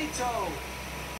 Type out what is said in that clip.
Saito!